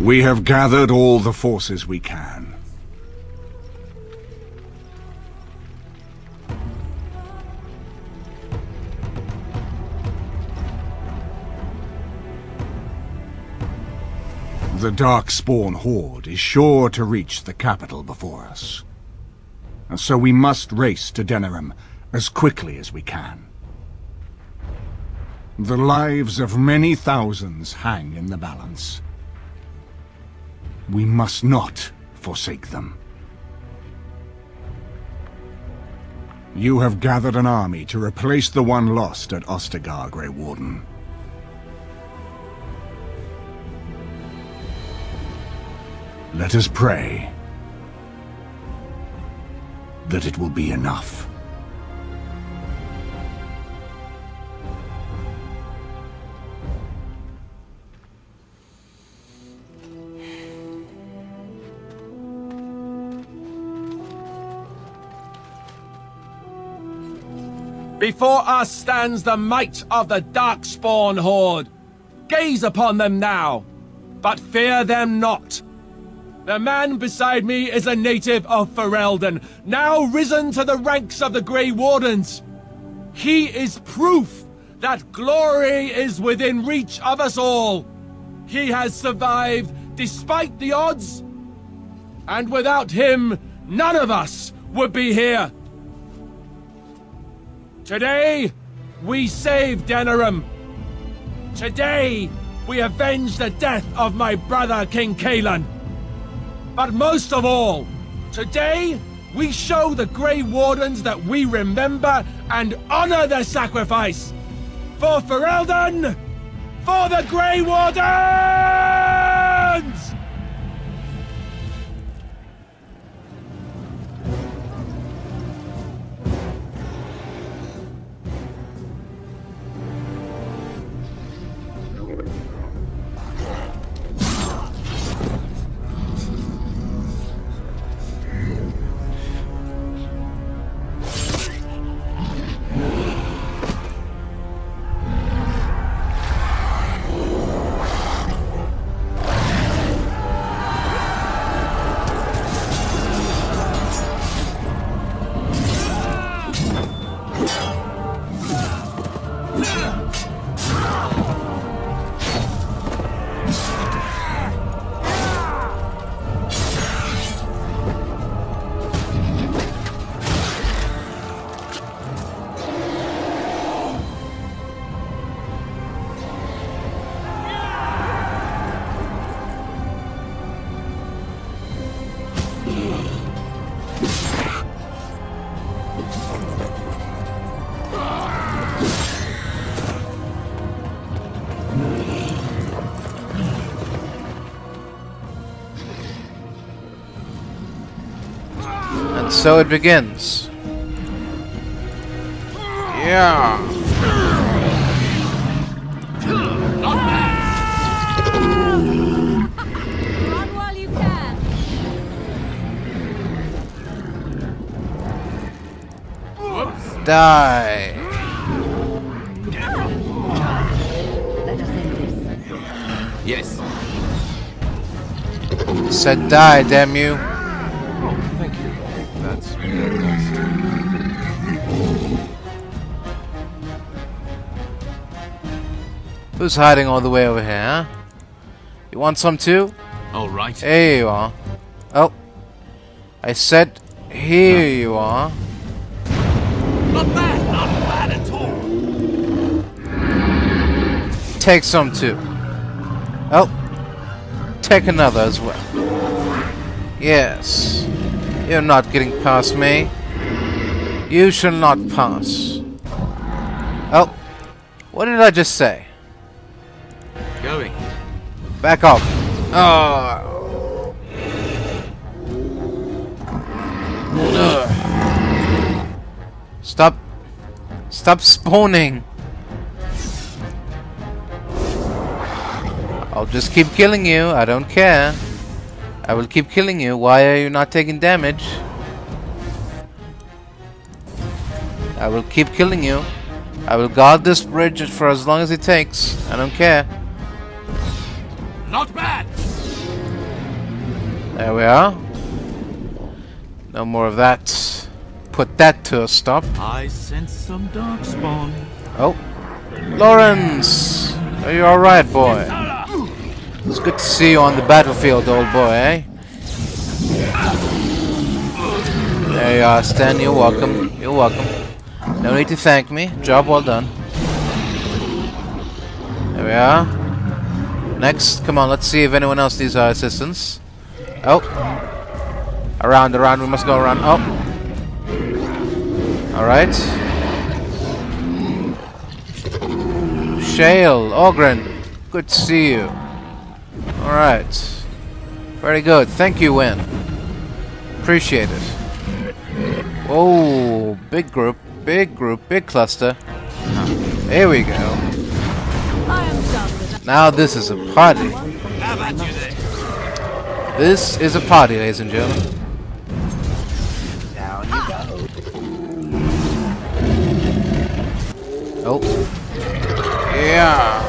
We have gathered all the forces we can. The Darkspawn Horde is sure to reach the capital before us. And so we must race to Denerim as quickly as we can. The lives of many thousands hang in the balance. We must not forsake them. You have gathered an army to replace the one lost at Ostagar, Grey Warden. Let us pray that it will be enough. Before us stands the might of the Darkspawn Horde. Gaze upon them now, but fear them not. The man beside me is a native of Ferelden, now risen to the ranks of the Grey Wardens. He is proof that glory is within reach of us all. He has survived despite the odds, and without him, none of us would be here. Today, we save Denerim. Today, we avenge the death of my brother King Cailan. But most of all, today, we show the Grey Wardens that we remember and honor their sacrifice. For Ferelden! For the Grey Wardens! So it begins. Yeah. Run while you can. Die. Let us end this. Yes. Said die, damn you. Who's hiding all the way over here, huh? You want some too? All right. Here you are. Oh. I said, here you are. Not bad. Not bad at all. Take some too. Oh. Take another as well. Yes. You're not getting past me. You shall not pass. Oh. What did I just say? Back off. Oh. Ugh. Stop. Stop spawning. I'll just keep killing you. I don't care. I will keep killing you. Why are you not taking damage? I will keep killing you. I will guard this bridge for as long as it takes. I don't care. Not bad. There we are. No more of that. Put that to a stop. I sense some darkspawn. Oh. Lawrence! Are you alright, boy? It's good to see you on the battlefield, old boy, eh? There you are, Stan. You're welcome. You're welcome. No need to thank me. Job well done. There we are. Next, come on, let's see if anyone else needs our assistance. Oh. Around, around, we must go around. Oh. Alright. Shale, Ogren, good to see you. Alright. Very good. Thank you, Wynne. Appreciate it. Oh, big group, big group, big cluster. Here we go. Now this is a party. This is a party, ladies and gentlemen. Oh. Yeah.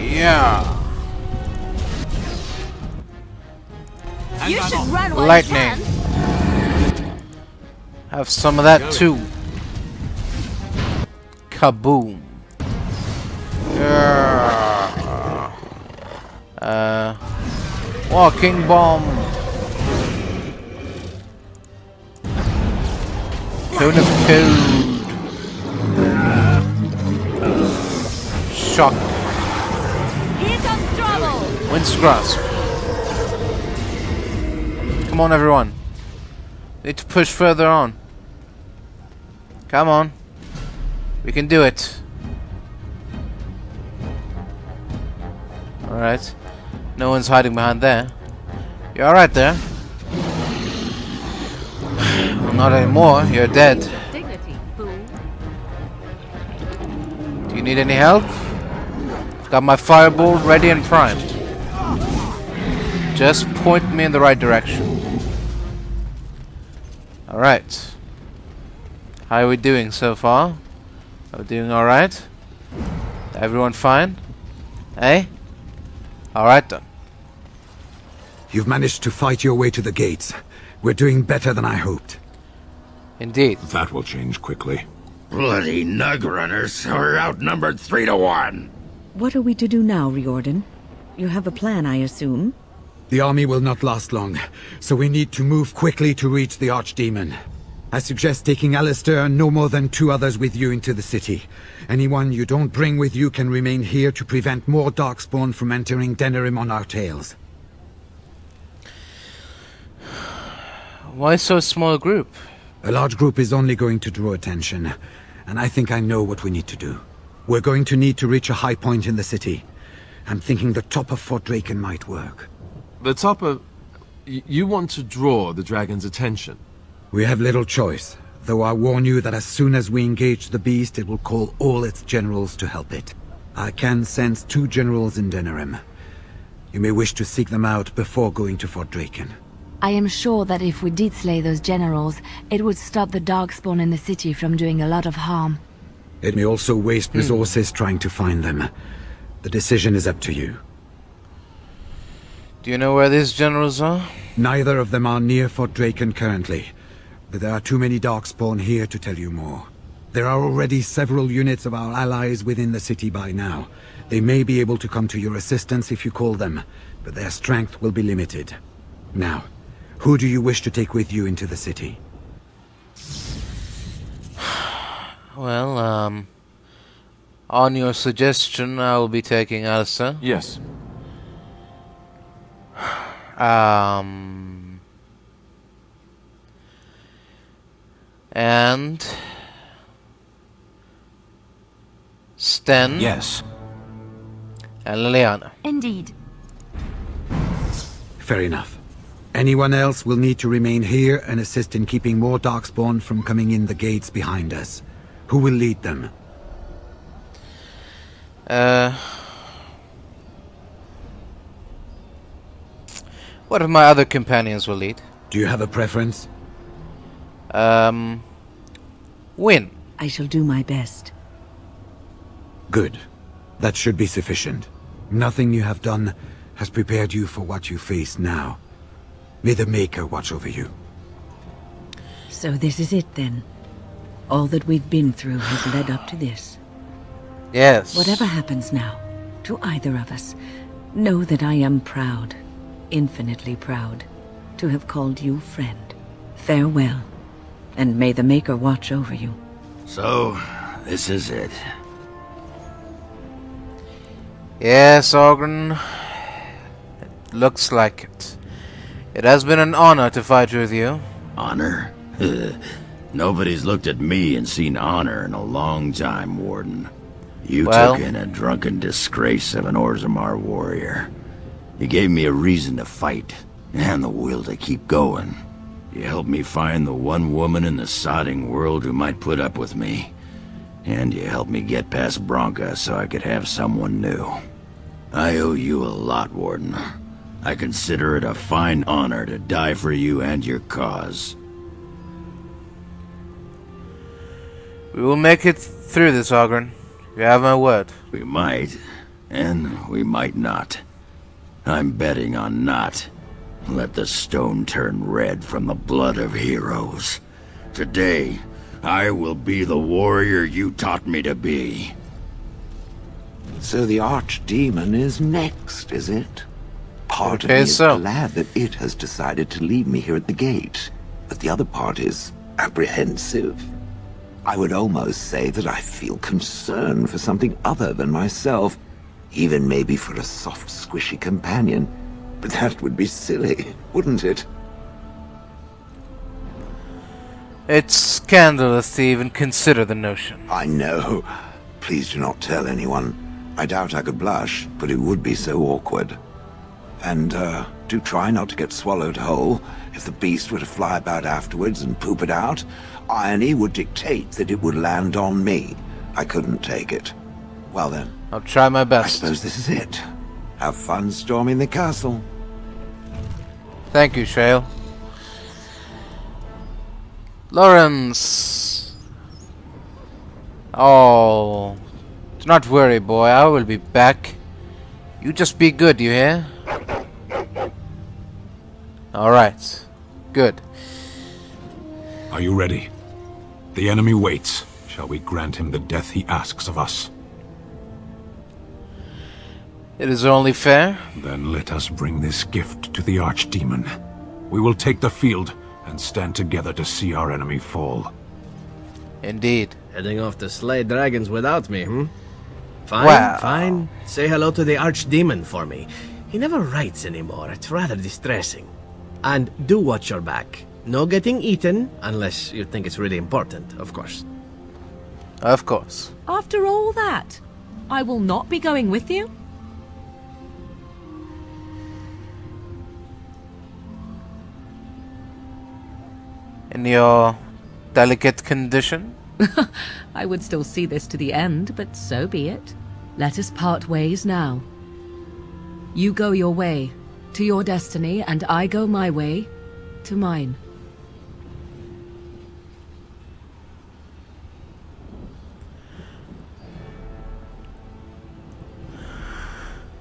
Yeah. You should run while Lightning. you can. Have some of that too. Kaboom. Yeah. Uh, walking bomb. Cone of Cold. Shock. Here comes trouble. Winter's Grasp. Come on, everyone. Need to push further on. Come on. We can do it. Alright. No one's hiding behind there. You're alright there. Well, not anymore. You're dead. Do you need any help? I've got my fireball ready and primed. Just point me in the right direction. Alright. How are we doing so far? Are we doing alright? Everyone fine? Eh? Alright then. You've managed to fight your way to the gates. We're doing better than I hoped. Indeed. That will change quickly. Bloody nug runners are outnumbered three to one. What are we to do now, Riordan? You have a plan, I assume? The army will not last long, so we need to move quickly to reach the Archdemon. I suggest taking Alistair and no more than two others with you into the city. Anyone you don't bring with you can remain here to prevent more Darkspawn from entering Denerim on our tails. Why so small a group? A large group is only going to draw attention, and I think I know what we need to do. We're going to need to reach a high point in the city. I'm thinking the top of Fort Drakon might work. The top of... You want to draw the dragon's attention. We have little choice, though I warn you that as soon as we engage the beast, it will call all its generals to help it. I can sense two generals in Denerim. You may wish to seek them out before going to Fort Drakon. I am sure that if we did slay those generals, it would stop the Darkspawn in the city from doing a lot of harm. It may also waste hmm. resources trying to find them. The decision is up to you. Do you know where these generals are? Neither of them are near Fort Drakon currently, but there are too many Darkspawn here to tell you more. There are already several units of our allies within the city by now. They may be able to come to your assistance if you call them, but their strength will be limited. Now, who do you wish to take with you into the city? Well, um... On your suggestion, I will be taking Alistair. Yes. Um... And... Sten Yes. and Leliana. Indeed. Fair enough. Anyone else will need to remain here and assist in keeping more Darkspawn from coming in the gates behind us. Who will lead them? Uh... What if my other companions will lead? Do you have a preference? Um... Wynne. I shall do my best. Good. That should be sufficient. Nothing you have done has prepared you for what you face now. May the Maker watch over you. So this is it then. All that we've been through has led up to this. Yes. Whatever happens now, to either of us, know that I am proud, infinitely proud, to have called you friend. Farewell, and may the Maker watch over you. So, this is it. Yes, Ogren. It looks like it. It has been an honor to fight with you. Honor? Nobody's looked at me and seen honor in a long time, Warden. You Well- took in a drunken disgrace of an Orzammar warrior. You gave me a reason to fight, and the will to keep going. You helped me find the one woman in the sodding world who might put up with me. And you helped me get past Branka so I could have someone new. I owe you a lot, Warden. I consider it a fine honor to die for you and your cause. We will make it through this, Ogren. You have my word. We might, and we might not. I'm betting on not. Let the stone turn red from the blood of heroes. Today, I will be the warrior you taught me to be. So the Archdemon is next, is it? Part of me is so- glad that it has decided to leave me here at the gate, but the other part is apprehensive. I would almost say that I feel concern for something other than myself, even maybe for a soft, squishy companion. But that would be silly, wouldn't it? It's scandalous to even consider the notion. I know. Please do not tell anyone. I doubt I could blush, but it would be so awkward. And, uh, do try not to get swallowed whole. If the beast were to fly about afterwards and poop it out, irony would dictate that it would land on me. I couldn't take it. Well then, I'll try my best. I suppose this is it. Have fun storming the castle. Thank you, Shale. Lawrence. Oh. Do not worry, boy. I will be back. You just be good, you hear? Alright. Good. Are you ready? The enemy waits. Shall we grant him the death he asks of us? It is only fair. Then let us bring this gift to the Archdemon. We will take the field and stand together to see our enemy fall. Indeed. Heading off to slay dragons without me, hmm? Fine, Well. fine. Say hello to the Archdemon for me. He never writes anymore. It's rather distressing. And do watch your back. No getting eaten, unless you think it's really important, of course. Of course. After all that, I will not be going with you. In your delicate condition? I would still see this to the end, but so be it. Let us part ways now. You go your way, to your destiny, and I go my way, to mine.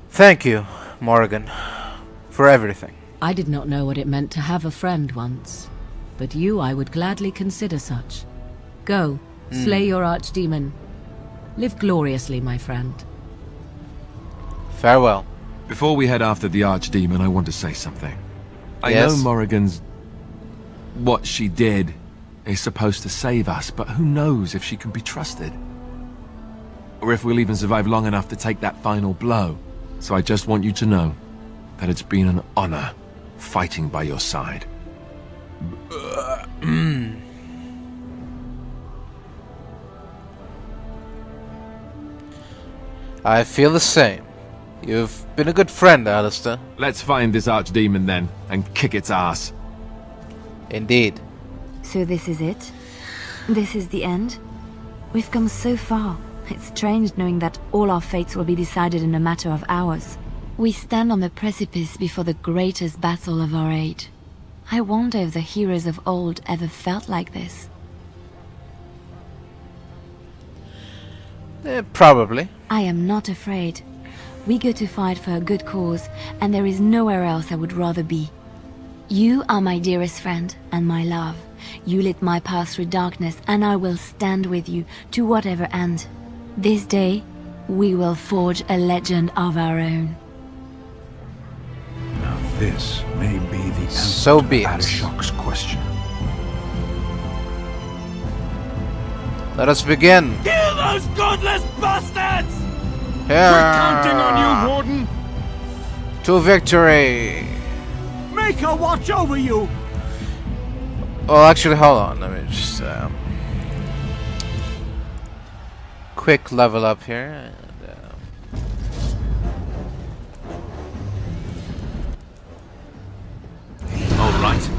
Thank you, Morrigan, for everything. I did not know what it meant to have a friend once, but you I would gladly consider such. Go, slay hmm. your archdemon. Live gloriously, my friend. Farewell. Before we head after the Archdemon, I want to say something. I Yes? know Morrigan's... What she did is supposed to save us, but who knows if she can be trusted? Or if we'll even survive long enough to take that final blow. So I just want you to know that it's been an honor fighting by your side. I feel the same. You've been a good friend, Alistair. Let's find this Archdemon then, and kick its ass. Indeed. So this is it? This is the end? We've come so far. It's strange knowing that all our fates will be decided in a matter of hours. We stand on the precipice before the greatest battle of our age. I wonder if the heroes of old ever felt like this. Eh, probably. I am not afraid. We go to fight for a good cause, and there is nowhere else I would rather be. You are my dearest friend and my love. You lit my path through darkness, and I will stand with you to whatever end. This day, we will forge a legend of our own. Now this may be the answer So be it. Adashok's question. Let us begin. Kill those godless bastards! Here Warden! to victory. Maker watch over you! Well, actually, hold on. Let me just um, quick level up here. Right.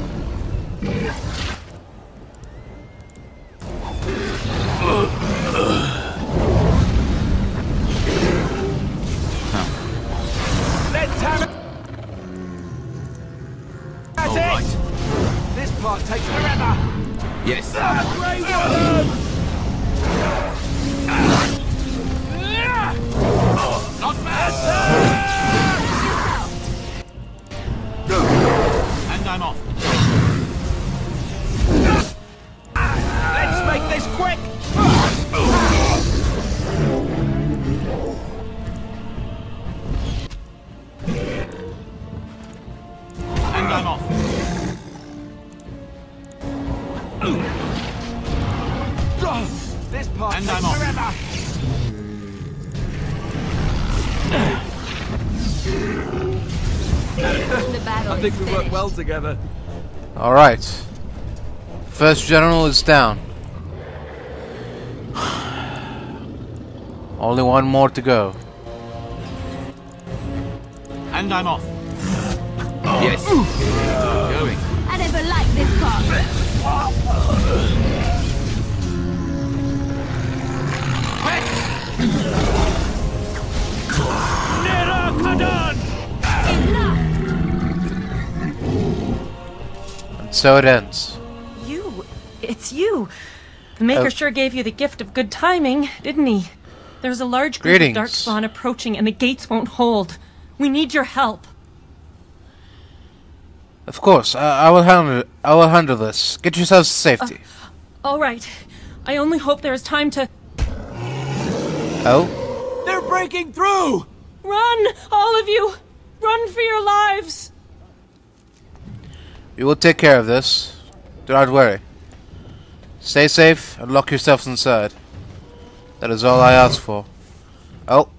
Let's have it! That's All it! This part takes forever! Yes. Ah, Warden! Ah. Ah. Oh, not bad. Off. Let's make this quick! Think we work well together. all right. First general is down. Only one more to go. And I'm off. Yes. And so it ends. You. It's you. The Maker Oh. sure gave you the gift of good timing, didn't he? There's a large group Greetings. of Darkspawn approaching and the gates won't hold. We need your help. Of course, I, I will handle. I will handle this. Get yourselves to uh, safety. All right. I only hope there is time to oh, They're breaking through! run, all of you. Run for your lives. We will take care of this. Do not worry. Stay safe and lock yourselves inside. That is all I ask for. Oh.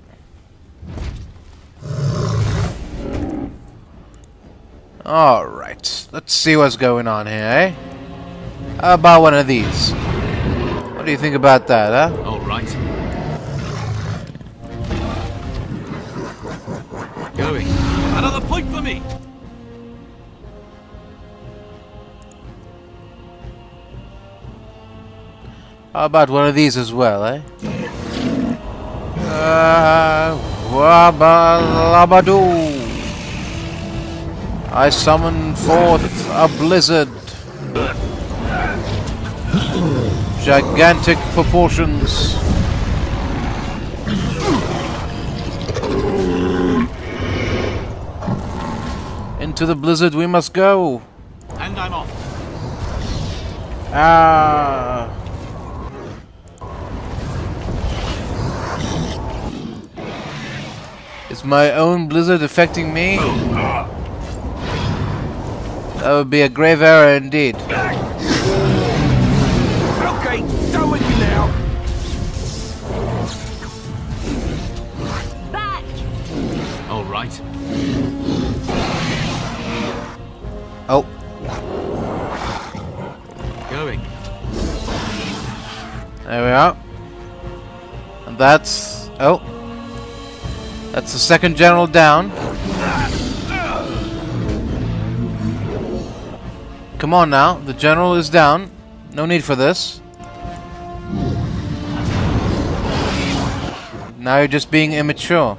Alright, let's see what's going on here, eh? How about one of these? What do you think about that, huh? All right. Going. Another point for me. How about one of these as well, eh? Uh, Wabalabadoo. I summon forth a blizzard. Gigantic proportions. Into the blizzard we must go. And I'm off. Ah. My own blizzard affecting me? That would be a grave error indeed. Okay, done with you now! Back! All right. Oh, Going. there we are. And that's oh, that's the second general down. Come on now, the general is down. No need for this. Now you're just being immature.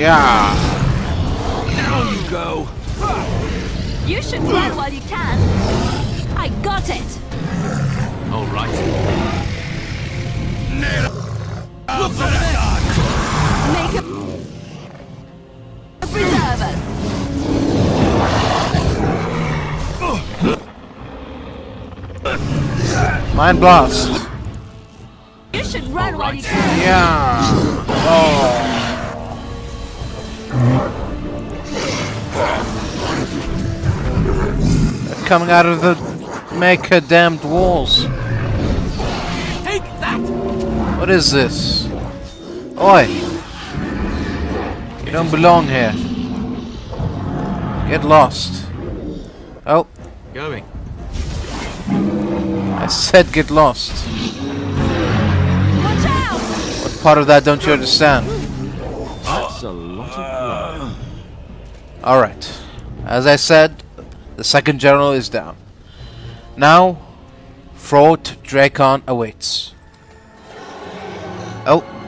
Yeah. Down you go! You should run while you can. I got it. All right. Maker preserve us. Mind blast. You should run while you can. Yeah. Oh. Coming out of the mecha damned walls. Take that! What is this? Oi! You don't belong here. Get lost. Oh, Going. I said get lost. Watch out! What part of that don't you understand? That's a lot of blood. Alright. As I said, the second general is down. Now, Fort Drakon awaits. Oh.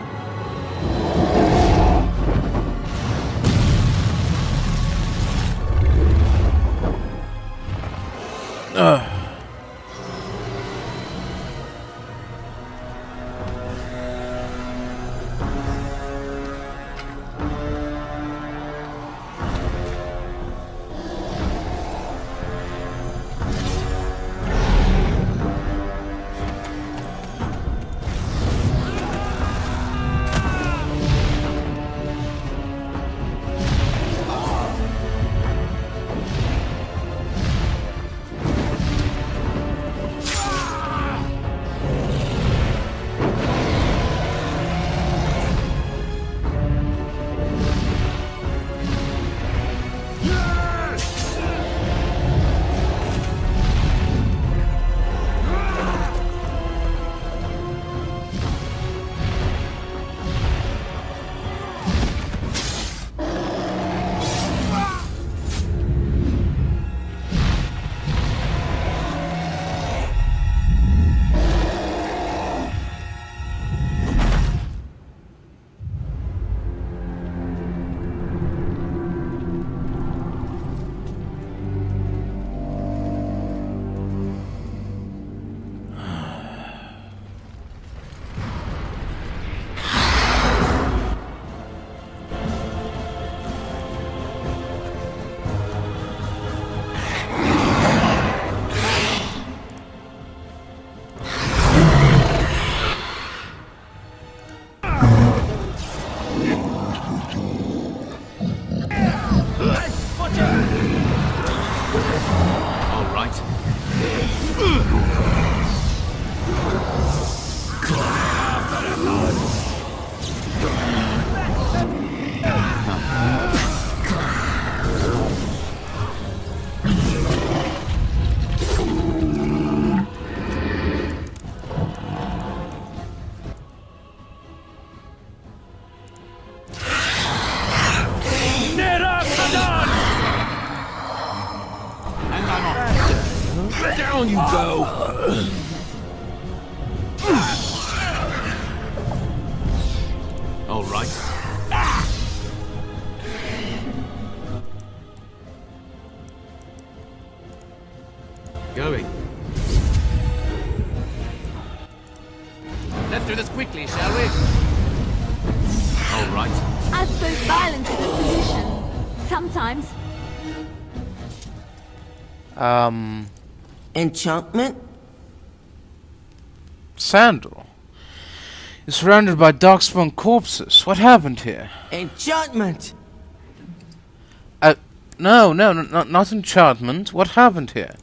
Enchantment? Sandal. You're surrounded by darkspawn corpses. What happened here? Enchantment! Uh, no, no, no not, not enchantment. What happened here?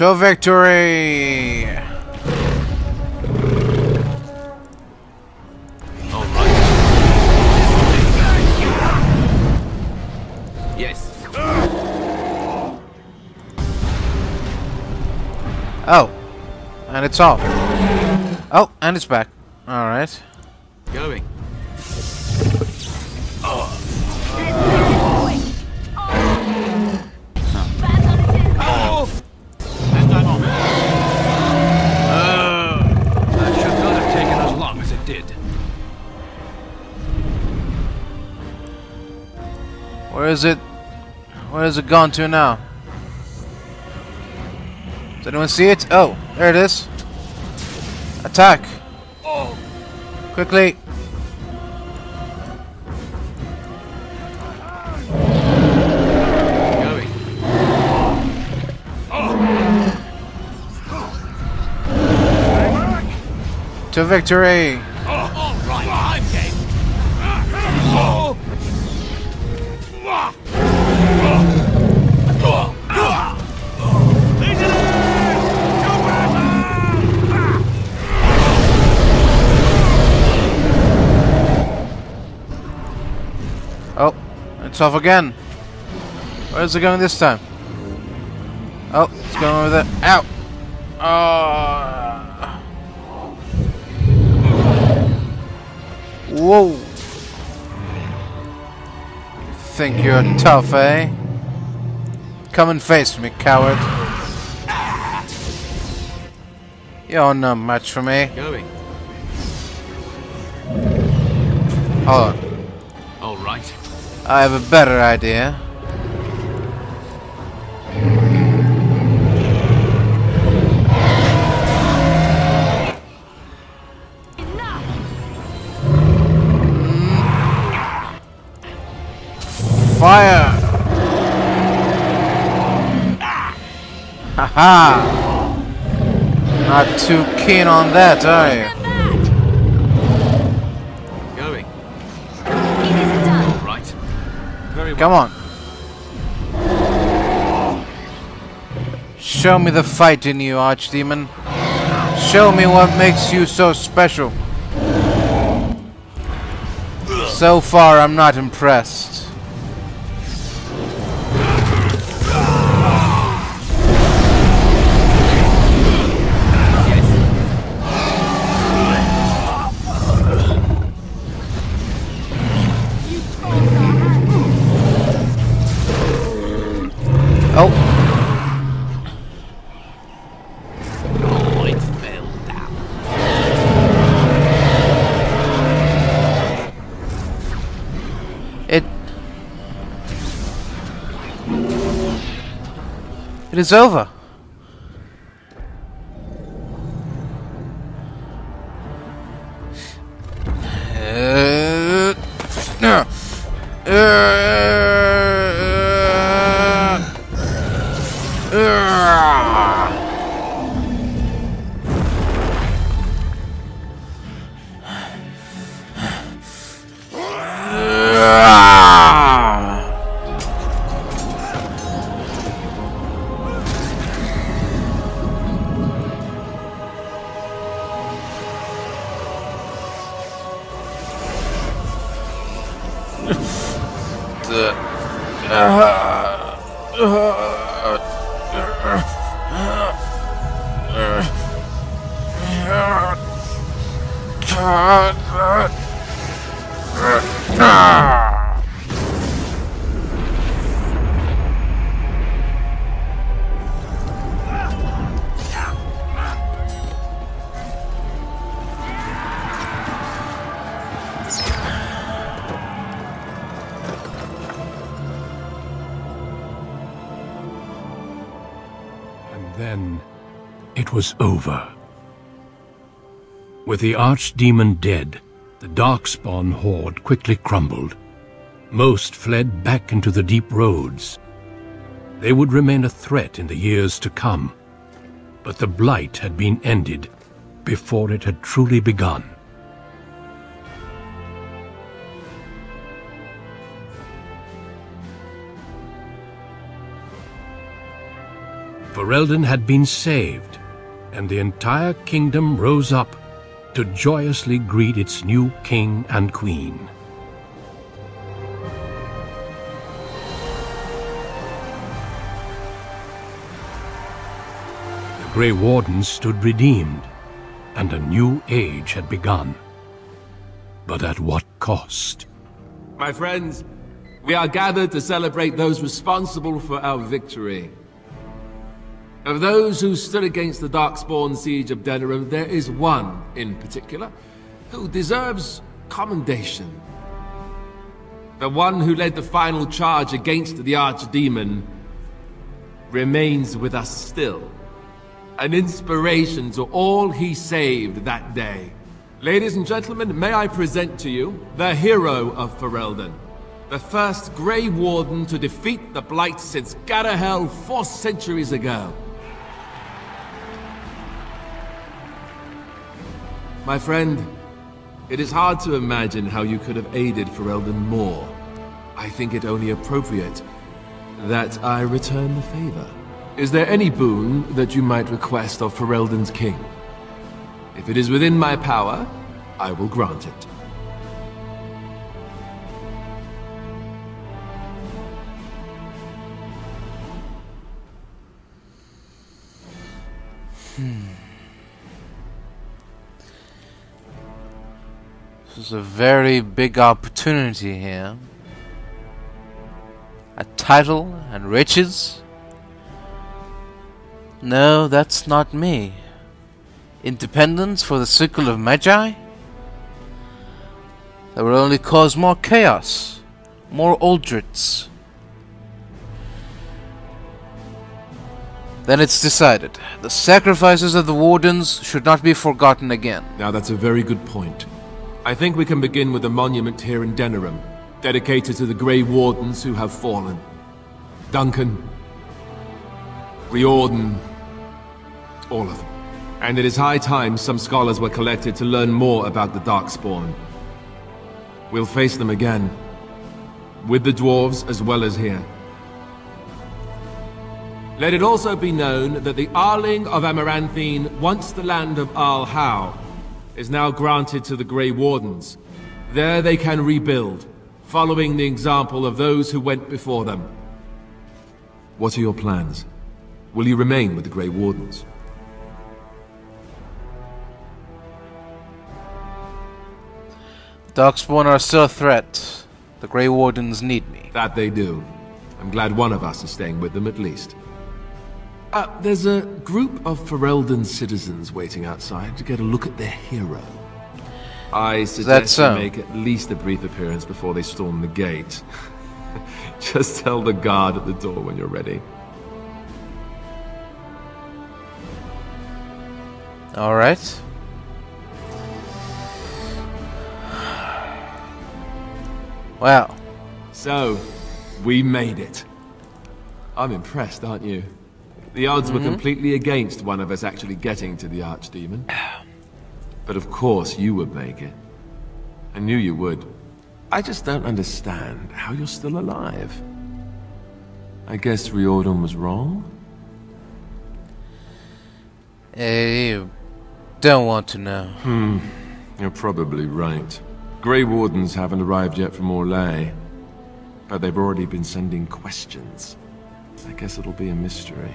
To victory! Yes. Oh. And it's off. Oh, and it's back. Alright. Is it? Where is it gone to now? Does anyone see it? Oh, there it is. Attack! Quickly! Going. To victory! It's off again. Where is it going this time? Oh, it's going over there. Ow! Oh. Whoa! Think you're tough, eh? Come and face me, coward. You're no match for me. Going. Hold on. I have a better idea. Fire! Haha! Not too keen on that, are you? Come on. Show me the fight in you, Archdemon. Show me what makes you so special. So far, I'm not impressed. Is over. With the archdemon dead, the Darkspawn horde quickly crumbled. Most fled back into the deep roads. They would remain a threat in the years to come. But the blight had been ended before it had truly begun. Ferelden had been saved, and the entire kingdom rose up to joyously greet its new king and queen. The Grey Wardens stood redeemed, and a new age had begun. But at what cost? My friends, we are gathered to celebrate those responsible for our victory. Of those who stood against the Darkspawn siege of Denerim, there is one in particular who deserves commendation. The one who led the final charge against the Archdemon remains with us still. An inspiration to all he saved that day. Ladies and gentlemen, may I present to you the hero of Ferelden. The first Grey Warden to defeat the Blight since Garahel four centuries ago. My friend, it is hard to imagine how you could have aided Ferelden more. I think it only appropriate that I return the favor. Is there any boon that you might request of Ferelden's king? If it is within my power, I will grant it. This is a very big opportunity here. A title and riches? No, that's not me. Independence for the circle of Magi? That will only cause more chaos, more Uldreds. Then it's decided. The sacrifices of the Wardens should not be forgotten again. Now that's a very good point. I think we can begin with a monument here in Denerim, dedicated to the Grey Wardens who have fallen. Duncan, Riordan, all of them. And it is high time some scholars were collected to learn more about the Darkspawn. We'll face them again, with the dwarves as well as here. Let it also be known that the Arling of Amaranthine, once the land of Arl Howe, is now granted to the Grey Wardens. There they can rebuild, following the example of those who went before them. What are your plans? Will you remain with the Grey Wardens? Darkspawn are still a threat. The Grey Wardens need me. That they do. I'm glad one of us is staying with them at least. Uh, there's a group of Ferelden citizens waiting outside to get a look at their hero. I suggest so? they make at least a brief appearance before they storm the gate. Just tell the guard at the door when you're ready. Alright. Wow. So, we made it. I'm impressed, aren't you? The odds Mhm. were completely against one of us actually getting to the Archdemon. But of course you would make it. I knew you would. I just don't understand how you're still alive. I guess Riordan was wrong? Eh, you don't want to know. Hmm, you're probably right. Grey Wardens haven't arrived yet from Orlais, but they've already been sending questions. I guess it'll be a mystery.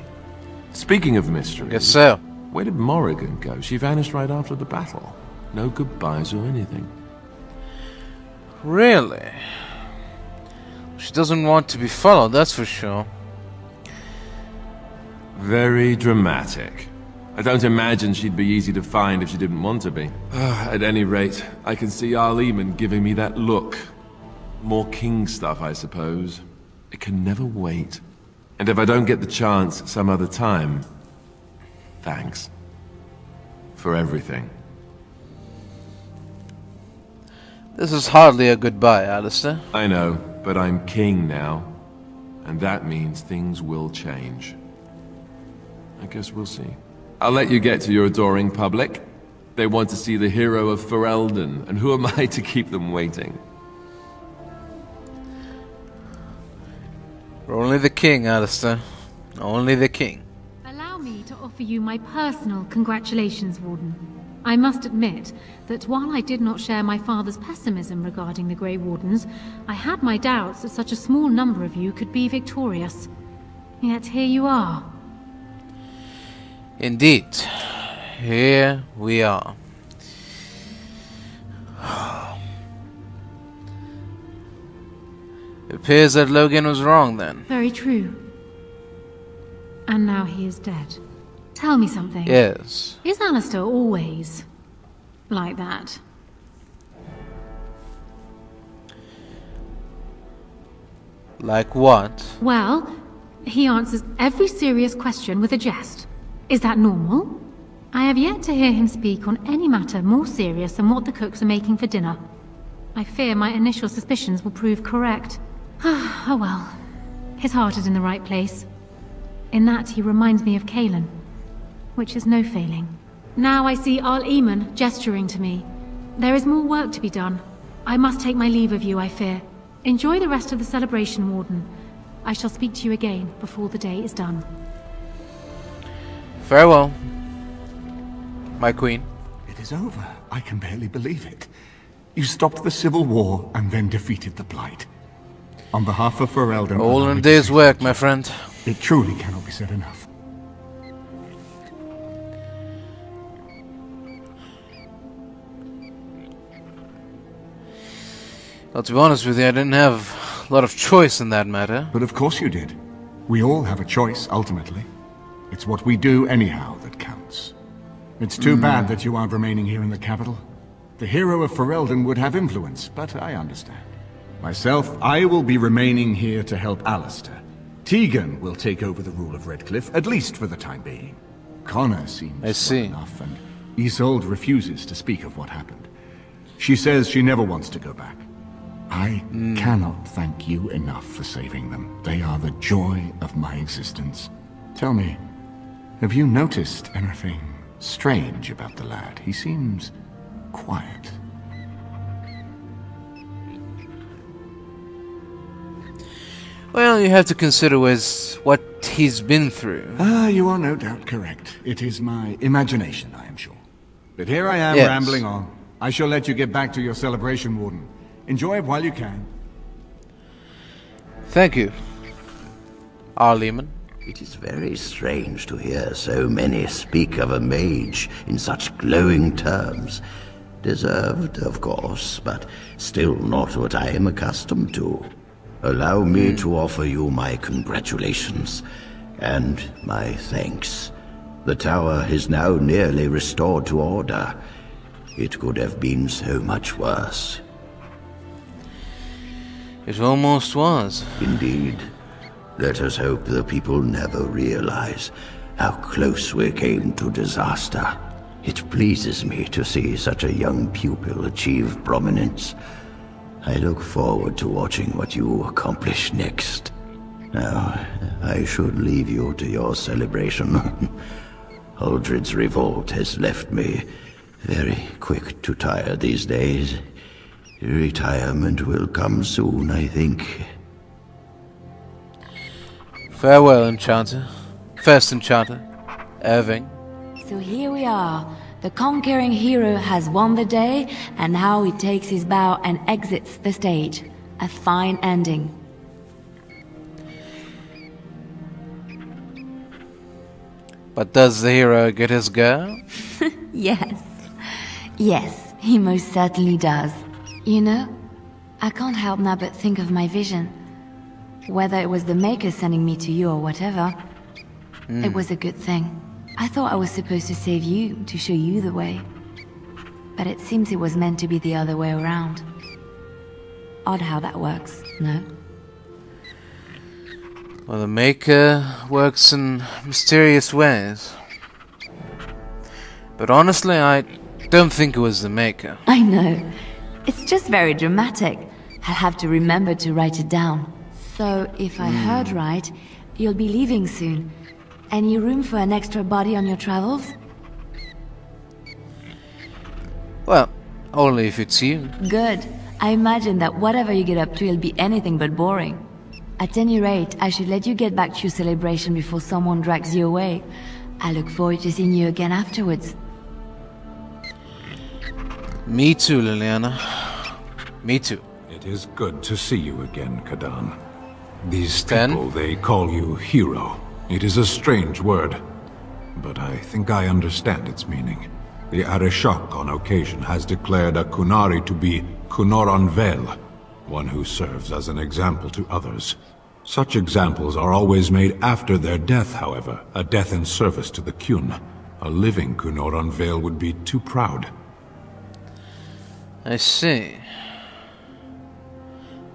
Speaking of mystery. Yes, sir. Where did Morrigan go? She vanished right after the battle. No goodbyes or anything. Really? She doesn't want to be followed, that's for sure. Very dramatic. I don't imagine she'd be easy to find if she didn't want to be. Ah, At any rate, I can see Arl Eamon giving me that look. More king stuff, I suppose. It can never wait. And if I don't get the chance some other time, thanks. For everything. This is hardly a goodbye, Alistair. I know, but I'm king now. And that means things will change. I guess we'll see. I'll let you get to your adoring public. They want to see the hero of Ferelden, and who am I to keep them waiting? Only the king, Alistair. Only the king. Allow me to offer you my personal congratulations, Warden. I must admit that while I did not share my father's pessimism regarding the Grey Wardens, I had my doubts that such a small number of you could be victorious. Yet here you are. Indeed. Here we are. It appears that Loghain was wrong then. Very true. And now he is dead. Tell me something. Yes. Is Alistair always like that? Like what? Well, he answers every serious question with a jest. Is that normal? I have yet to hear him speak on any matter more serious than what the cooks are making for dinner. I fear my initial suspicions will prove correct. Ah, oh well. His heart is in the right place. In that he reminds me of Cailan, which is no failing. Now I see Arl Eamon gesturing to me. There is more work to be done. I must take my leave of you, I fear. Enjoy the rest of the celebration, Warden. I shall speak to you again before the day is done. Farewell, my queen. It is over. I can barely believe it. You stopped the Civil War and then defeated the Blight. On behalf of Ferelden... All in a day's work, my friend. It truly cannot be said enough. Well, to be honest with you, I didn't have a lot of choice in that matter. But of course you did. We all have a choice, ultimately. It's what we do anyhow that counts. It's too Hmm. bad that you aren't remaining here in the capital. The hero of Ferelden would have influence, but I understand. Myself, I will be remaining here to help Alistair. Teagan will take over the rule of Redcliffe, at least for the time being. Connor seems I see. well enough, and Isolde refuses to speak of what happened. She says she never wants to go back. I hmm. cannot thank you enough for saving them. They are the joy of my existence. Tell me, have you noticed anything strange about the lad? He seems quiet. Well, you have to consider with what he's been through. Ah, you are no doubt correct. It is my imagination, I am sure. But here I am Yes. rambling on. I shall let you get back to your celebration, Warden. Enjoy it while you can. Thank you, Arl Eamon. It is very strange to hear so many speak of a mage in such glowing terms. Deserved, of course, but still not what I am accustomed to. Allow me hmm. to offer you my congratulations and my thanks. The tower is now nearly restored to order. It could have been so much worse. It almost was. Indeed. Let us hope the people never realize how close we came to disaster. It pleases me to see such a young pupil achieve prominence. I look forward to watching what you accomplish next. Now, I should leave you to your celebration. Uldred's revolt has left me very quick to tire these days. Retirement will come soon, I think. Farewell, Enchanter. First Enchanter, Irving. So here we are. The conquering hero has won the day, and now he takes his bow and exits the stage. A fine ending. But does the hero get his girl? Yes. Yes, he most certainly does. You know, I can't help now but think of my vision. Whether it was the Maker sending me to you or whatever, it hmm. was a good thing. I thought I was supposed to save you, to show you the way. But it seems it was meant to be the other way around. Odd how that works, no? Well, the Maker works in mysterious ways. But honestly, I don't think it was the Maker. I know. It's just very dramatic. I'll have to remember to write it down. So, if I hmm. heard right, you'll be leaving soon. Any room for an extra body on your travels? Well, only if it's you. Good. I imagine that whatever you get up to will be anything but boring. At any rate, I should let you get back to your celebration before someone drags you away. I look forward to seeing you again afterwards. Me too, Leliana. Me too. It is good to see you again, Kadan. These Sten? people, they call you hero. It is a strange word, but I think I understand its meaning. The Arishok on occasion has declared a Qunari to be Kunoran Vel, one who serves as an example to others. Such examples are always made after their death, however, a death in service to the Qun. A living Kunoran Vel would be too proud. I see.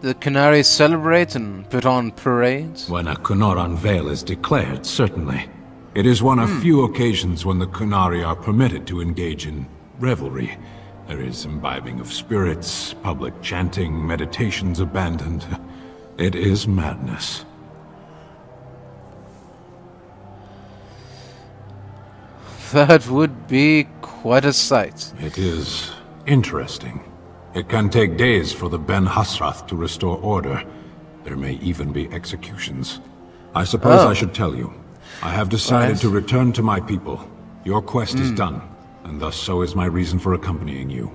The Qunari celebrate and put on parades? When a Kunoran Vale is declared, certainly. It is one of hmm. few occasions when the Qunari are permitted to engage in revelry. There is imbibing of spirits, public chanting, meditations abandoned. It is madness. That would be quite a sight. It is interesting. It can take days for the Ben-Hassrath to restore order. There may even be executions. I suppose Oh. I should tell you. I have decided Right. to return to my people. Your quest is Hmm. done, and thus so is my reason for accompanying you.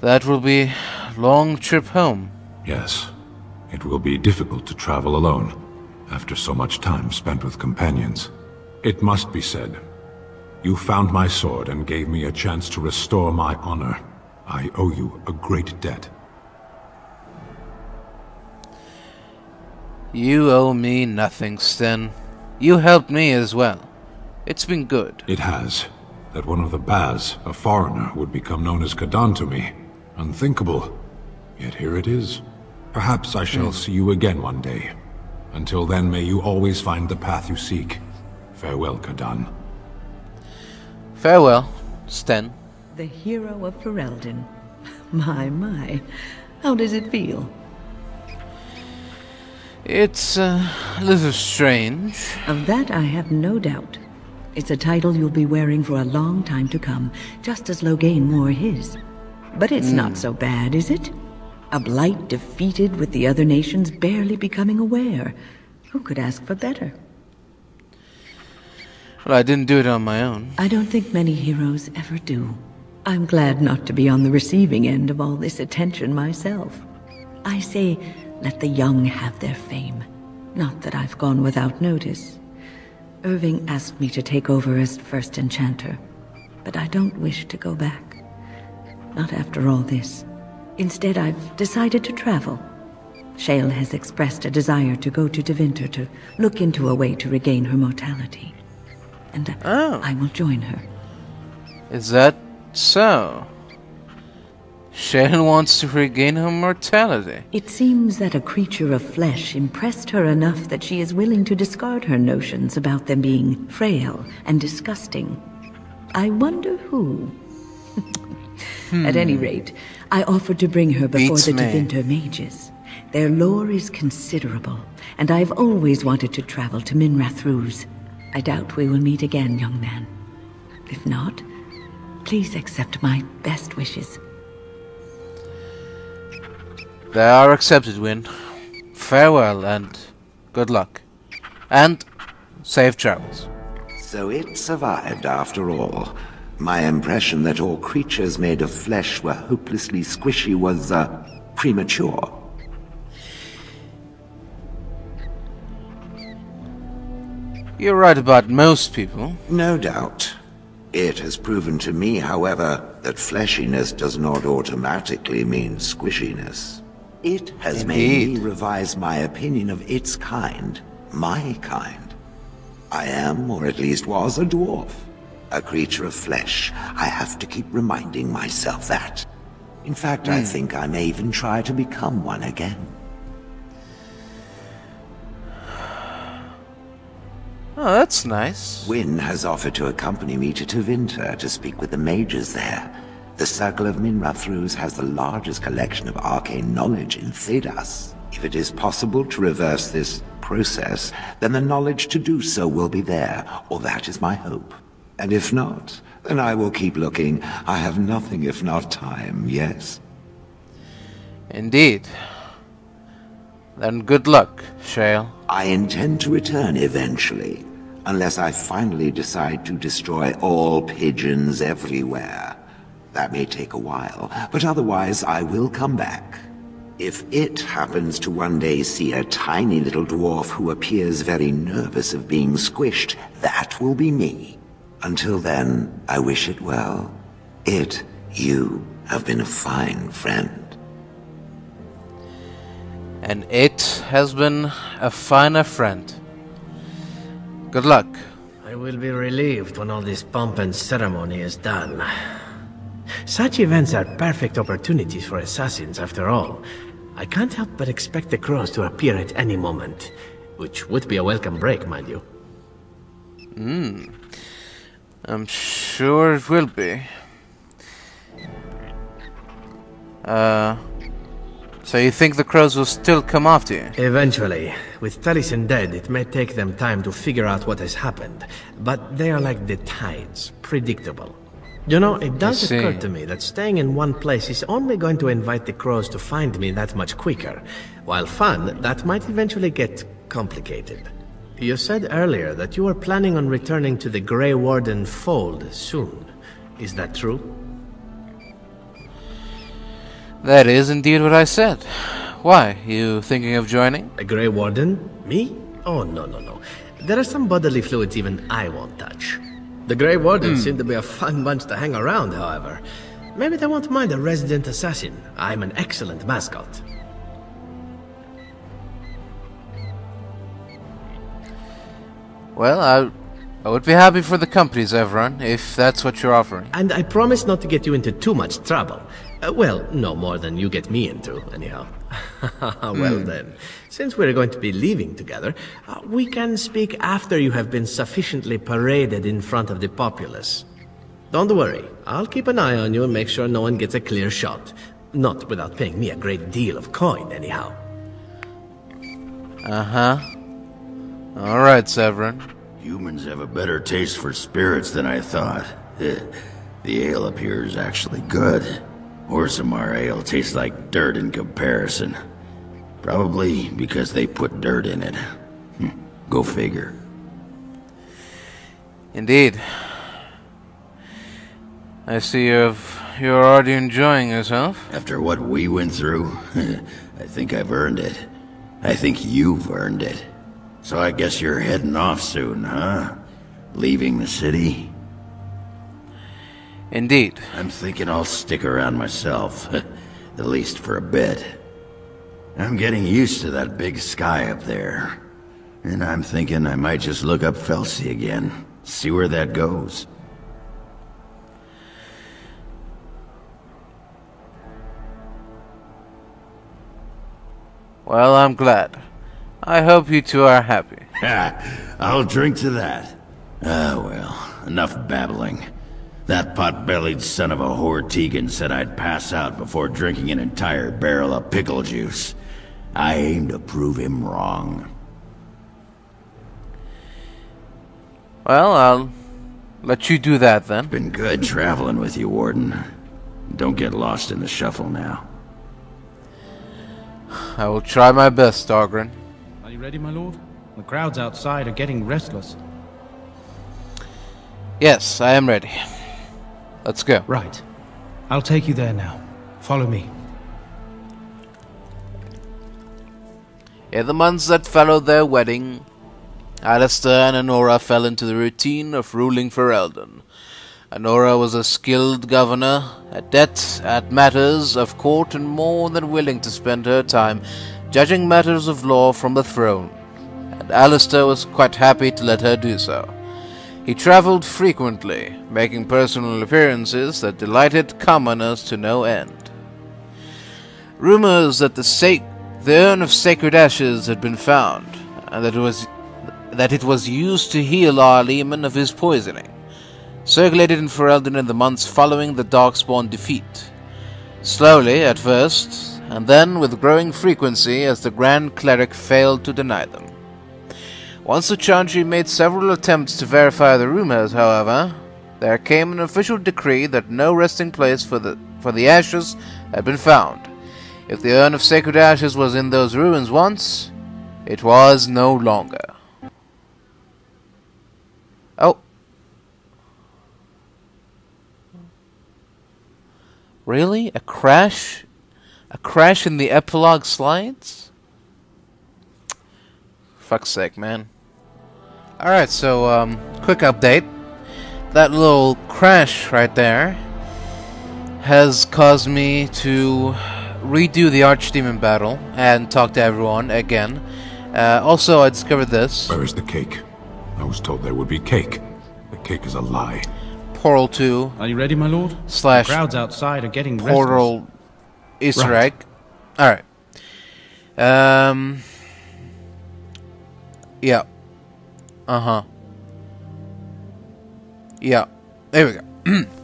That will be a long trip home. Yes, it will be difficult to travel alone, after so much time spent with companions. It must be said, you found my sword and gave me a chance to restore my honor. I owe you a great debt. You owe me nothing, Sten. You helped me as well. It's been good. It has. That one of the Baz, a foreigner, would become known as Kadan to me. Unthinkable. Yet here it is. Perhaps I shall hmm. see you again one day. Until then, may you always find the path you seek. Farewell, Kadan. Farewell, Sten. The hero of Ferelden. My, my. How does it feel? It's uh, a little strange. Of that I have no doubt. It's a title you'll be wearing for a long time to come, just as Loghain wore his. But it's Hmm. not so bad, is it? A blight defeated with the other nations barely becoming aware. Who could ask for better? Well, I didn't do it on my own. I don't think many heroes ever do. I'm glad not to be on the receiving end of all this attention myself. I say, let the young have their fame. Not that I've gone without notice. Irving asked me to take over as first enchanter, but I don't wish to go back. Not after all this. Instead, I've decided to travel. Shale has expressed a desire to go to Tevinter to look into a way to regain her mortality. And uh, I will join her. Is that so? Sharon wants to regain her mortality. It seems that a creature of flesh impressed her enough that she is willing to discard her notions about them being frail and disgusting. I wonder who. At any rate, I offered to bring her before Beats the me. Tevinter mages. Their lore is considerable, and I've always wanted to travel to Minrathous. I doubt we will meet again, young man. If not, please accept my best wishes. They are accepted, Wynne. Farewell and good luck. And safe travels. So it survived after all. My impression that all creatures made of flesh were hopelessly squishy was, uh, premature. You're right about most people. No doubt. It has proven to me, however, that fleshiness does not automatically mean squishiness. It has made me revise my opinion of its kind, my kind. I am, or at least was, a dwarf. A creature of flesh. I have to keep reminding myself that. In fact, I Hmm. think I may even try to become one again. Oh, that's nice. Wynne has offered to accompany me to Tevinter to speak with the mages there. The Circle of Minrathous has the largest collection of arcane knowledge in Thedas. If it is possible to reverse this process, then the knowledge to do so will be there, or that is my hope. And if not, then I will keep looking. I have nothing if not time, yes? Indeed. Then good luck, Shale. I intend to return eventually, unless I finally decide to destroy all pigeons everywhere. That may take a while, but otherwise I will come back. If it happens to one day see a tiny little dwarf who appears very nervous of being squished, that will be me. Until then, I wish it well. It, you, have been a fine friend. And it has been a finer friend. Good luck. I will be relieved when all this pomp and ceremony is done. Such events are perfect opportunities for assassins, after all. I can't help but expect the crows to appear at any moment, which would be a welcome break, mind you. Hmm. I'm sure it will be. Uh, so you think the crows will still come after you? Eventually. With Taliesin dead, it may take them time to figure out what has happened. But they are like the tides, predictable. You know, it does occur to me that staying in one place is only going to invite the crows to find me that much quicker. While fun, that might eventually get complicated. You said earlier that you were planning on returning to the Grey Warden fold soon. Is that true? That is indeed what I said. Why? You thinking of joining? A Grey Warden? Me? Oh, no, no, no. There are some bodily fluids even I won't touch. The Grey Wardens Hmm. seem to be a fun bunch to hang around, however. Maybe they won't mind a resident assassin. I'm an excellent mascot. Well, I, I would be happy for the company, Zevran, if that's what you're offering. And I promise not to get you into too much trouble. Uh, well, no more than you get me into, anyhow. well Hmm. then, since we're going to be leaving together, uh, we can speak after you have been sufficiently paraded in front of the populace. Don't worry, I'll keep an eye on you and make sure no one gets a clear shot. Not without paying me a great deal of coin, anyhow. Uh-huh. Alright, Zevran. Humans have a better taste for spirits than I thought. the ale up here is actually good. Orzammar ale tastes like dirt in comparison. Probably because they put dirt in it. Hmm, Go figure. Indeed. I see you've, you're already enjoying yourself. After what we went through, I think I've earned it. I think you've earned it. So I guess you're heading off soon, huh? Leaving the city? Indeed. I'm thinking I'll stick around myself. At least for a bit. I'm getting used to that big sky up there. And I'm thinking I might just look up Felsi again. See where that goes. Well, I'm glad. I hope you two are happy. Ha! I'll drink to that. Ah, well, enough babbling. That pot-bellied son of a whore Teagan said I'd pass out before drinking an entire barrel of pickle juice. I aim to prove him wrong. Well, I'll let you do that then. Been good traveling with you, Warden. Don't get lost in the shuffle now. I will try my best, Oghren. Are you ready, my lord? The crowds outside are getting restless. Yes, I am ready. Let's go. Right. I'll take you there now. Follow me. In the months that followed their wedding, Alistair and Anora fell into the routine of ruling Ferelden. Anora was a skilled governor, adept at matters of court and more than willing to spend her time judging matters of law from the throne, and Alistair was quite happy to let her do so. He travelled frequently, making personal appearances that delighted commoners to no end. Rumors that the the urn of sacred ashes had been found, and that it was that it was used to heal our of his poisoning, circulated in Ferelden in the months following the Darkspawn defeat. Slowly at first, and then with growing frequency as the Grand Cleric failed to deny them. Once the Chantry made several attempts to verify the rumors, however, there came an official decree that no resting place for the for the ashes had been found. If the urn of sacred ashes was in those ruins once, it was no longer. Oh. Really? A crash? A crash in the epilogue slides? Fuck's sake, man. Alright, so, um, quick update. That little crash right there has caused me to redo the Archdemon battle and talk to everyone again. Uh, also, I discovered this. Where is the cake? I was told there would be cake. The cake is a lie. Portal 2. Are you ready, my lord? Slash the crowds outside are getting Portal Easter Right. egg. Alright. Um. Yeah. Uh huh. Yeah. There we go.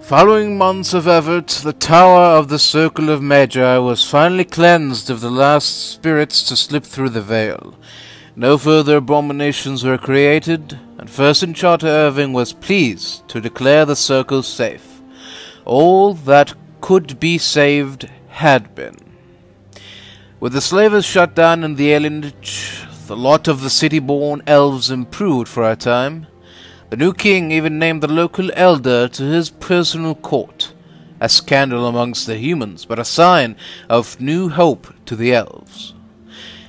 Following months of effort, the Tower of the Circle of Magi was finally cleansed of the last spirits to slip through the veil. No further abominations were created, and First Enchanter Irving was pleased to declare the circle safe. All that could be saved had been. With the slavers shut down in the alienage, the lot of the city-born elves improved for a time. The new king even named the local elder to his personal court, a scandal amongst the humans, but a sign of new hope to the elves.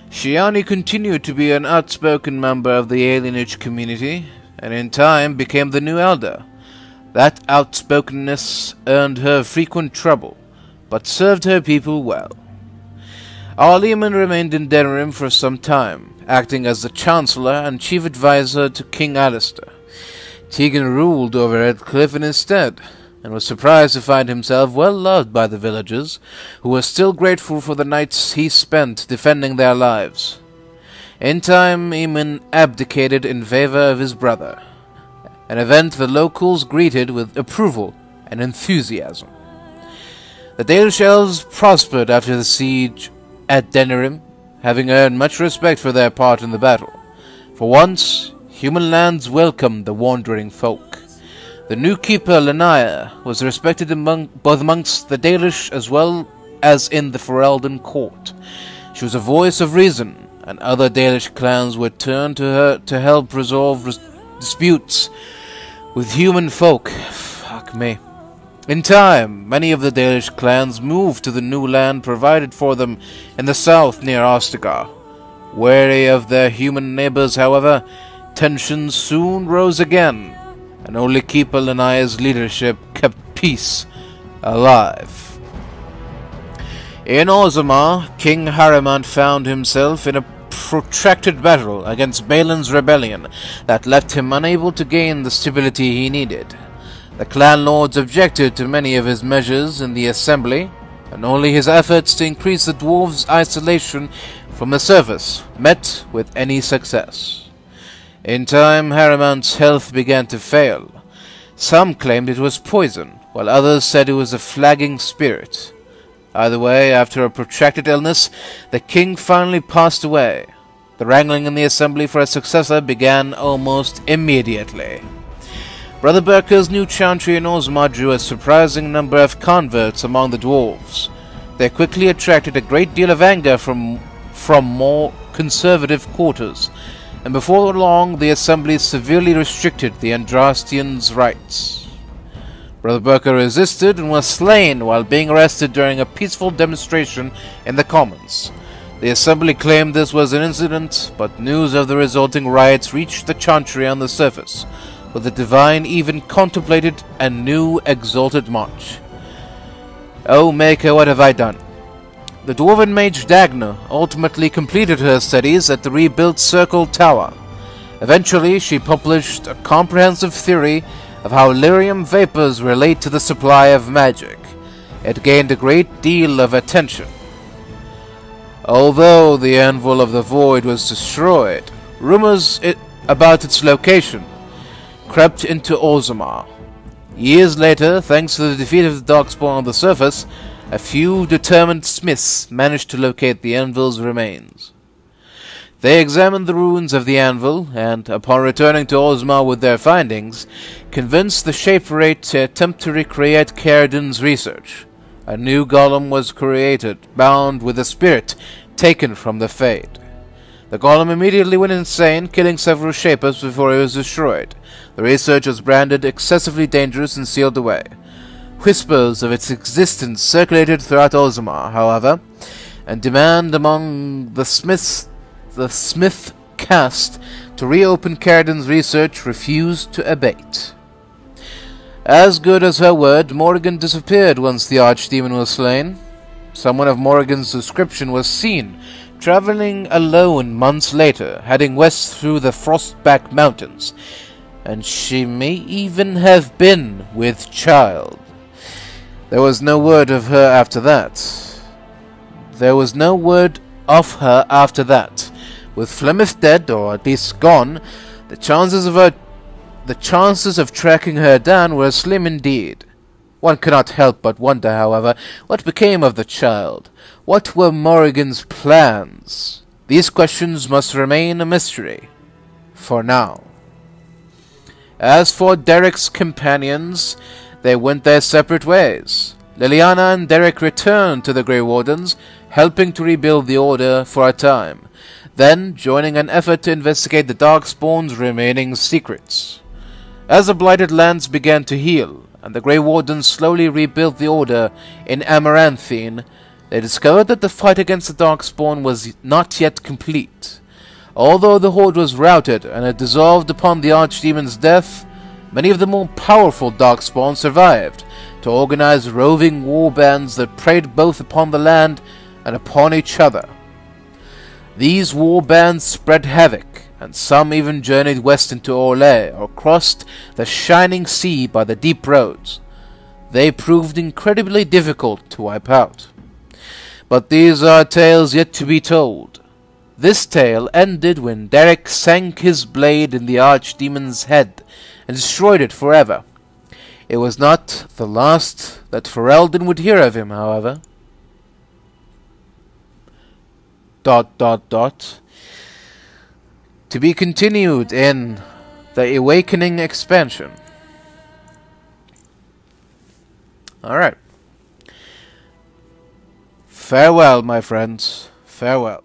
Shianni continued to be an outspoken member of the alienage community, and in time became the new elder. That outspokenness earned her frequent trouble, but served her people well. Arl Eamon remained in Denerim for some time, acting as the Chancellor and Chief Advisor to King Alistair. Teagan ruled over Redcliffe instead, and was surprised to find himself well loved by the villagers, who were still grateful for the nights he spent defending their lives. In time, Eamon abdicated in favor of his brother, an event the locals greeted with approval and enthusiasm. The Dalish elves prospered after the siege at Denerim, having earned much respect for their part in the battle. For once, human lands welcomed the wandering folk. The new keeper, Lanaya, was respected among, both amongst the Dalish as well as in the Ferelden court. She was a voice of reason, and other Dalish clans would turn to her to help resolve res- disputes with human folk. Fuck me. In time, many of the Dalish clans moved to the new land provided for them in the south near Ostagar. Wary of their human neighbors, however, tensions soon rose again, and only Keeper Lanaya's leadership kept peace alive. In Orzammar, King Harrowmont found himself in a protracted battle against Bhelen's rebellion that left him unable to gain the stability he needed. The clan lords objected to many of his measures in the assembly, and only his efforts to increase the dwarves' isolation from the surface met with any success. In time, Harrowmont's health began to fail. Some claimed it was poison, while others said it was a flagging spirit. Either way, after a protracted illness, the king finally passed away. The wrangling in the assembly for a successor began almost immediately. Brother Burkel's new chantry in Orzammar drew a surprising number of converts among the dwarves. They quickly attracted a great deal of anger from, from more conservative quarters, and before long the assembly severely restricted the Andrastians' rights. Brother Berker resisted and was slain while being arrested during a peaceful demonstration in the Commons. The assembly claimed this was an incident, but news of the resulting riots reached the chantry on the surface, where the divine even contemplated a new exalted march. O Maker, what have I done? The dwarven mage Dagna ultimately completed her studies at the rebuilt Circle Tower. Eventually, she published a comprehensive theory of how lyrium vapors relate to the supply of magic. It gained a great deal of attention. Although the Anvil of the Void was destroyed, rumors it, about its location crept into Orzammar. Years later, thanks to the defeat of the Darkspawn on the surface, a few determined smiths managed to locate the anvil's remains. They examined the ruins of the anvil, and, upon returning to Orzammar with their findings, convinced the Shaperate to attempt to recreate Caridin's research. a new golem was created, bound with a spirit taken from the Fade. The golem immediately went insane, killing several shapers before he was destroyed. The research was branded excessively dangerous and sealed away. Whispers of its existence circulated throughout Orzammar, however, and demand among the Smiths, the Smith caste to reopen Caridin's research refused to abate. As good as her word, Morrigan disappeared once the Archdemon was slain. Someone of Morrigan's description was seen traveling alone months later, heading west through the Frostback Mountains, and she may even have been with child. There was no word of her after that. There was no word of her after that. With Flemeth dead, or at least gone, the chances of her the chances of tracking her down were slim indeed. One cannot help but wonder, however, what became of the child. What were Morrigan's plans? These questions must remain a mystery. For now. As for Derek's companions, they went their separate ways. Leliana and Derek returned to the Grey Wardens, helping to rebuild the Order for a time, then joining an effort to investigate the Darkspawn's remaining secrets. As the blighted lands began to heal, and the Grey Wardens slowly rebuilt the Order in Amaranthine, they discovered that the fight against the Darkspawn was not yet complete. Although the Horde was routed and had dissolved upon the Archdemon's death, many of the more powerful Darkspawn survived to organize roving war bands that preyed both upon the land and upon each other. These war bands spread havoc, and some even journeyed west into Orlais or crossed the shining sea by the deep roads. They proved incredibly difficult to wipe out. But these are tales yet to be told. This tale ended when Derek sank his blade in the Archdemon's head and destroyed it forever. It was not the last that Ferelden would hear of him, however. Dot dot dot. To be continued in the Awakening expansion. Alright. Farewell, my friends. Farewell.